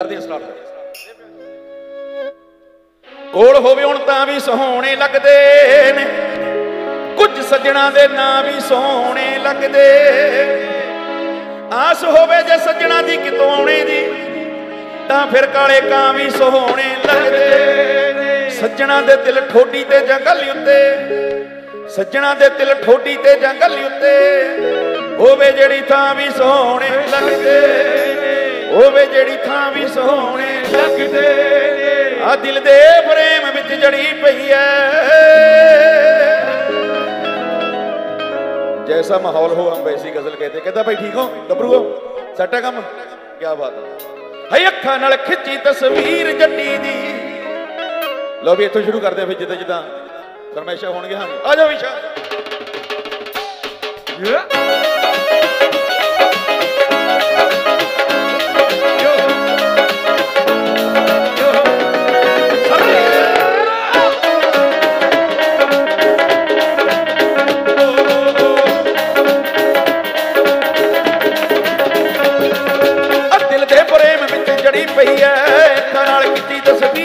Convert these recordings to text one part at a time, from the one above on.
ਕਰਦੇ ਆ ਸਟਾਰਟ। ਕੋਲ ਹੋਵੇ ਹੁਣ ਤਾਂ ਵੀ ਸੋਹਣੇ ਲੱਗਦੇ ਨੇ। ਕੁਝ ਸੱਜਣਾ ਦੇ ਨਾਂ ਵੀ ਸੋਹਣੇ ਲੱਗਦੇ। ਆਸ ਹੋਵੇ ਜੇ ਸੱਜਣਾ ਦੀ ਕਿਤੋਂ ਆਉਣੇ ਦੀ, ਤਾਂ ਫਿਰ ਕਾਲੇ ਕਾਂ ਵੀ ਸੋਹਣੇ ਲੱਗਦੇ ਸੱਜਣਾ ਦੇ ਦਿਲ ਠੋਡੀ ਤੇ ਜੰਗਲ ਉੱਤੇ, ਸੱਜਣਾ ਦੇ ਦਿਲ ਠੋਡੀ ਤੇ ਜੰਗਲ ਉੱਤੇ, ਹੋਵੇ ਜਿਹੜੀ ਥਾਂ ਵੀ ਸੋਹਣੇ ਲੱਗਦੇ ਜਿਹੜੀ ਥਾਂ ਵੀ ਸੋਹਣੇ ਲੱਗਦੇ ਆ ਦਿਲ ਦੇ ਪ੍ਰੇਮ ਵਿੱਚ ਜੜੀ ਪਈ ਐ। ਜੈਸਾ ਮਾਹੌਲ ਹੋ ਹਮ ਵੈਸੀ ਗਜ਼ਲ ਕਹਤੇ। ਕਹਿੰਦਾ ਭਾਈ ਠੀਕ ਹੋ? ਗੱਭਰੂ ਹੋ? ਸੱਟਾ ਕੰਮ? ਕੀ ਬਾਤ ਹੈ ਹੈ ਅੱਖਾਂ ਨਾਲ ਖਿੱਚੀ ਤਸਵੀਰ ਜੱਟੀ ਦੀ। ਲੋ ਵੀ ਇੱਥੋਂ ਸ਼ੁਰੂ ਕਰਦੇ ਆ ਫਿਰ ਜਿੱਦਾਂ ਜਿੱਦਾਂ। ਫਰਮਾਇਸ਼ਾਂ ਹੋਣਗੀਆਂ ਹਾਂ ਆ ਜਾਓ ਵਿਸ਼ਾ ਆ ਪਈ ਐ। ਅੱਖਾਂ ਨਾਲ ਕੀਤੀ ਤਸਵੀਰ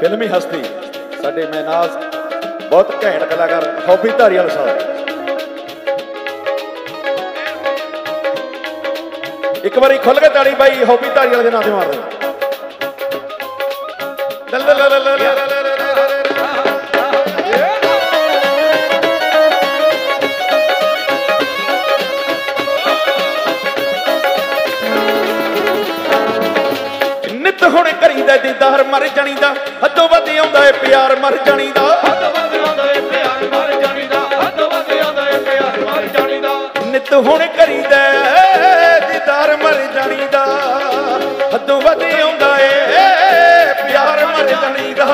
ਫਿਲਮੀ ਹਸਤੀ। ਸਾਡੇ ਮੈਨਾਜ਼ ਬਹੁਤ ਘੈਂਟ ਕਲਾਕਾਰ, ਹੌਬੀ ਧਾਰੀਵਾਲ ਸਾਹਿਬ। ਇੱਕ ਵਾਰੀ ਖੁੱਲ ਕੇ ਤਾੜੀ ਬਾਈ ਹੌਬੀ ਧਾਰੀਵਾਲ ਦੇ ਨਾਂ ਤੇ ਮਾਰ ਦੇ ਲ ਲ ਲ ਲ ਲ ਲ ਲ ਲ ਨਿਤ ਹੁਣ ਕਰੀਦਾ ਦੀਦਾਰ ਮਰ ਜਾਣੀ ਦਾ ਹੱਦੋਂ ਵੱਧ ਆਉਂਦਾ ਏ ਪਿਆਰ ਮਰ ਜਾਣੀ ਦਾ ਨਿਤ ਹੁਣ ਕਰੀਦਾ ਦੀਦਾਰ ਮਰ ਜਾਣੀ ਦਾ ਹੱਦੋਂ ਵੱਧ ਆਉਂਦਾ ਏ ਪਿਆਰ ਮਰ ਜਾਣੀ ਦਾ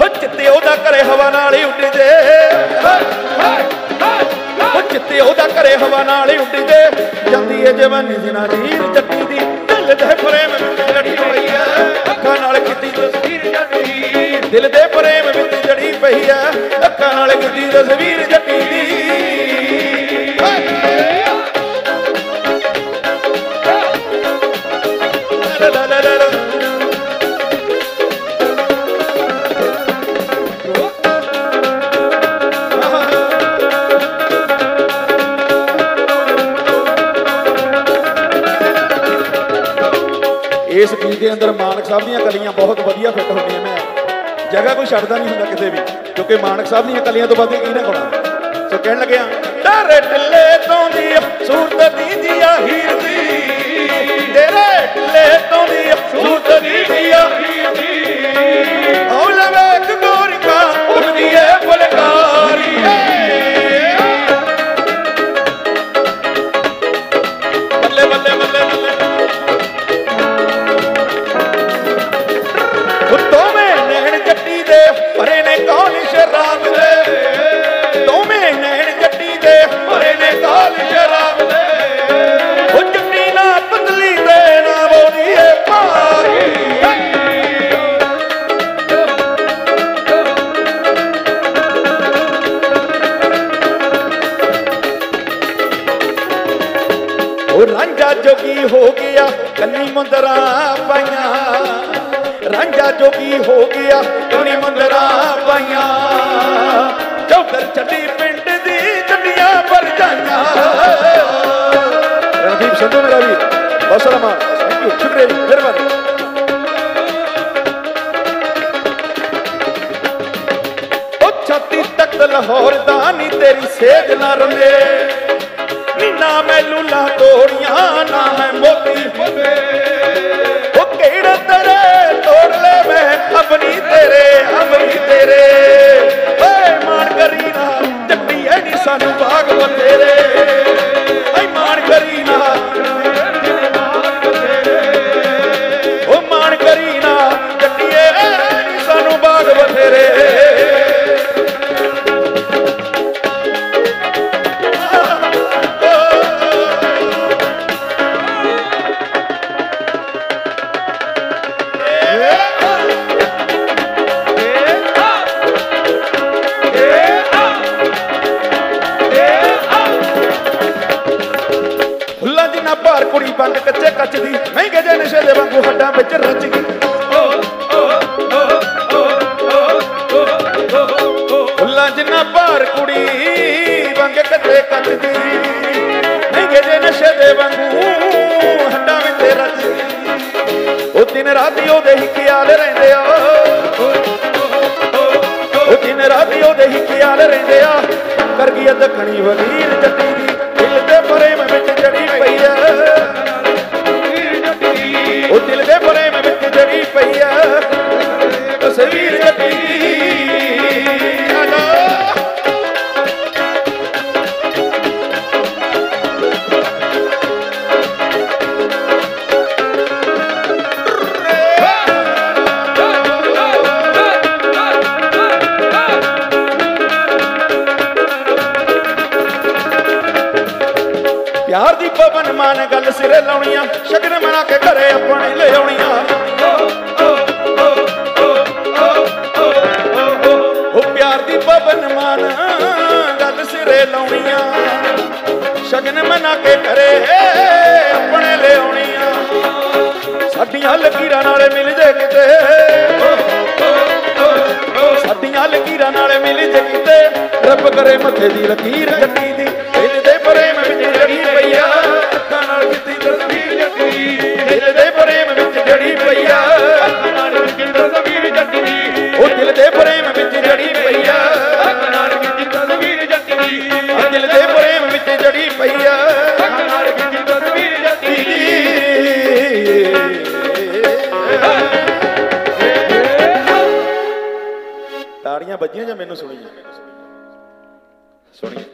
ਉਹ ਚਿੱਤੇ ਉਹਦਾ ਘਰੇ ਹਵਾ ਨਾਲ ਹੀ ਉੱਡਦੇ ਉਹ ਚਿੱਤੇ ਉਹਦਾ ਘਰੇ ਹਵਾ ਨਾਲ ਹੀ ਉੱਡਦੇ ਜਾਂਦੀ ਏ ਜਵਾਨੀ ਜਿਨਾ ਰੀਰ ਜੱਟੀ ਦੀ ਦਿਲ ਦੇ ਦਿਲ ਦੇ ਪ੍ਰੇਮ ਵਿੱਚ ਜੜੀ ਪਈ ਐ ਅੱਖਾਂ ਨਾਲ ਕੀਤੀ ਤਸਵੀਰ ਜੱਟੀ ਦੀ ਲਾ ਲਾ ਲਾ ਲਾ ਇਸ ਗੀਤ ਦੇ ਅੰਦਰ ਮਾਨਕ ਸਾਹਿਬ ਦੀਆਂ ਕਲੀਆਂ ਬਹੁਤ ਵਧੀਆ ਫਿੱਟ ਹੁੰਦੀਆਂ ਨੇ। ਜਗ੍ਹਾ ਕੋਈ ਛੱਡਦਾ ਨਹੀਂ ਹੁੰਦਾ ਕਿਤੇ ਵੀ, ਕਿਉਂਕਿ ਮਾਨਕ ਸਾਹਿਬ ਦੀਆਂ ਕਲੀਆਂ ਤੋਂ ਵੱਧ ਕੀ ਨਾ ਗਾਉਣਾ ਸੋ ਕਹਿਣ ਲੱਗਿਆ ਤੇਰੇ ਢਿੱਲੇ ਤੋਂ ਦੀ ਸੂਰਤ ਦੀ ਦੀਆ ਹੀਰ ਦੀ। ਉਹ ਰਾਂਝਾ ਜੋਗੀ ਹੋ ਗਿਆ, ਕੰਨੀ ਮੁੰਦਰਾ ਪਾਈਆਂ। ਰਾਂਝਾ ਜੋਗੀ ਹੋ ਗਿਆ, ਕੰਨੀ ਮੁੰਦਰਾ ਪਾਈਆਂ। ਚੌਧਰ ਛੱਡੀ ਪਿੰਡ ਦੀ ਚੰਡੀਆਂ ਪਰ ਜਾਈਆਂ। ਰਣਦੀਪ ਸੰਧੂ ਮੇਰਾ ਵੀ ਬਹੁਤ ਥੈਂਕ ਯੂ ਸ਼ੁਕਰੀਆ ਜੀ, ਮਿਹਰਬਾਨੀ। ਛਾਤੀ ਤੱਕ ਲਾਹੌਰ ਦਾ ਨੀ, ਤੇਰੀ ਸੇਜ ਨਾ ਰਲੇ ਨਾ ਮੈਂ ਲੁਲਾ ਤੋੜੀਆਂ ਨਾ ਮੈਂ ਮੋਤੀ। ਫਵੇ ਉਹ ਕਿਹੜਾ ਤੇਰੇ ਤੋੜ ਲੈ ਮੈਂ? ਅਬਨੀ ਤੇਰੇ ਅਬਨੀ ਤੇਰੇ। ਓਏ ਮਾਨ ਕਰੀ ਨਾ, ਜੱਟੀ ਐ ਨਹੀਂ ਸਾਨੂੰ ਬਾਗ ਬਤੇਰੇ ਓ ਵਿੱਚ ਰਚ ਗਈ। ਫੁੱਲਾਂ ਜਿੰਨਾ ਭਾਰ ਕੁੜੀ ਵਾਂਗ ਕੱਤੇ ਕੱਟਦੀ ਨਹੀਂ ਜੇ ਨਸ਼ੇ ਦੇ ਵਾਂਗੂ ਹੱਡਾਂ ਵਿੱਚ ਰਚ ਉਹ ਦਿਨ ਰਾਤੀ ਹੀ ਉਹਦੇ ਹੀ ਖਿਆਲ ਰਹਿੰਦੇ ਆ। ਉਹ ਦਿਨ ਰਾਤੀ ਉਹਦੇ ਹੀ ਖਿਆਲ ਰਹਿੰਦੇ ਆ। ਕਰ ਗਈ ਆ ਦੱਖਣੀ ਵਲੀਰ ਜੱਟੀ ਪਿਆਰ ਦੀ ਪਵਨ ਮਾਨ ਗੱਲ ਸਿਰੇ ਲਾਉਣੀਆਂ ਸ਼ਗਨ ਮਨਾ ਕੇ ਘਰੇ ਆਪਣੇ ਲਿਆਉਣੀਆਂ ਉਹ ਪਿਆਰ ਦੀ ਪਵਨ ਮਾਨ ਗੱਲ ਸਿਰੇ ਲਾਉਣੀਆਂ ਸ਼ਗਨ ਮਨਾ ਕੇ ਘਰੇ ਆਪਣੇ ਲੈ ਆਉਣੀਆਂ ਸਾਡੀਆਂ ਲਕੀਰਾਂ ਨਾਲ ਮਿਲ ਜੇ ਕਿਤੇ। ਸਾਡੀਆਂ ਲਕੀਰਾਂ ਨਾਲ ਮਿਲ ਜੇ ਕਿਤੇ। ਰੱਬ ਕਰੇ ਮੱਥੇ ਦੀ ਲਕੀਰ ਜੱਟੀ ਦੀ। ਦਿਲ ਦੇ ਪ੍ਰੇਮ ਵਿੱਚ ਜੜੀ ਪਈ ਆ ਉਹ ਦਿਲ ਦੇ ਪ੍ਰੇਮ ਵਿੱਚ ਜੜੀ ਪਈ ਆ ਆ ਦਿਲ ਦੇ ਪ੍ਰੇਮ ਵਿੱਚ ਜੜੀ ਪਈ ਆ ਤਾੜੀਆਂ ਵੱਜੀਆਂ ਜਾਂ ਮੈਨੂੰ ਸੁਣੀ ਸੁਣੀ